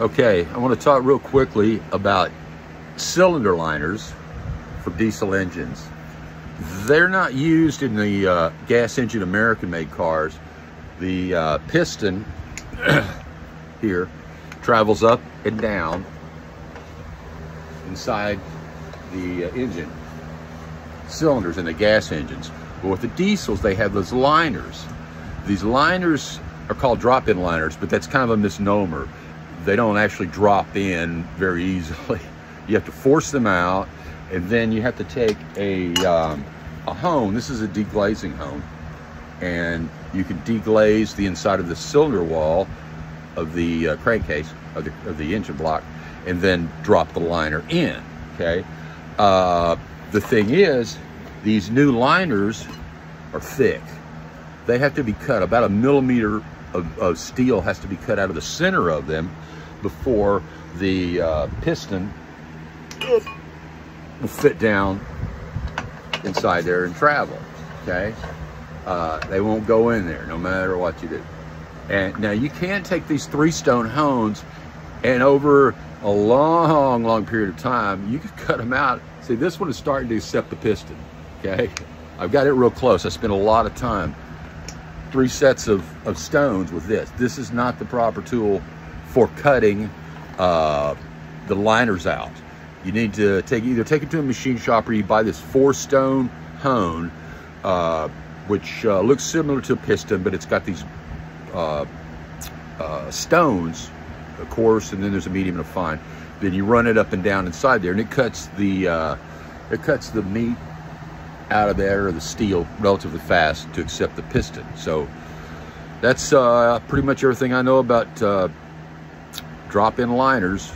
Okay, I want to talk real quickly about cylinder liners for diesel engines. They're not used in the uh, gas engine American made cars. The uh, piston here travels up and down inside the uh, engine cylinders in the gas engines. But with the diesels, they have those liners. These liners are called drop-in liners, but that's kind of a misnomer they don't actually drop in very easily. You have to force them out, and then you have to take a, um, a hone. This is a deglazing hone, and you can deglaze the inside of the cylinder wall of the uh, crankcase of the, of the engine block, and then drop the liner in. Okay. Uh, the thing is, these new liners are thick. They have to be cut about a millimeter of, of steel has to be cut out of the center of them before the uh, piston will fit down inside there and travel, okay? Uh, they won't go in there no matter what you do. And now you can take these three stone hones and over a long, long period of time, you could cut them out. See, this one is starting to accept the piston, okay? I've got it real close. I spent a lot of time. Three sets of, of stones with this. This is not the proper tool for cutting uh, the liners out. You need to take either take it to a machine shop or you buy this four stone hone, uh, which uh, looks similar to a piston, but it's got these uh, uh, stones, of course, and then there's a medium and a fine. Then you run it up and down inside there, and it cuts the uh, it cuts the meat out of there or the steel relatively fast to accept the piston. So that's pretty much everything I know about drop-in liners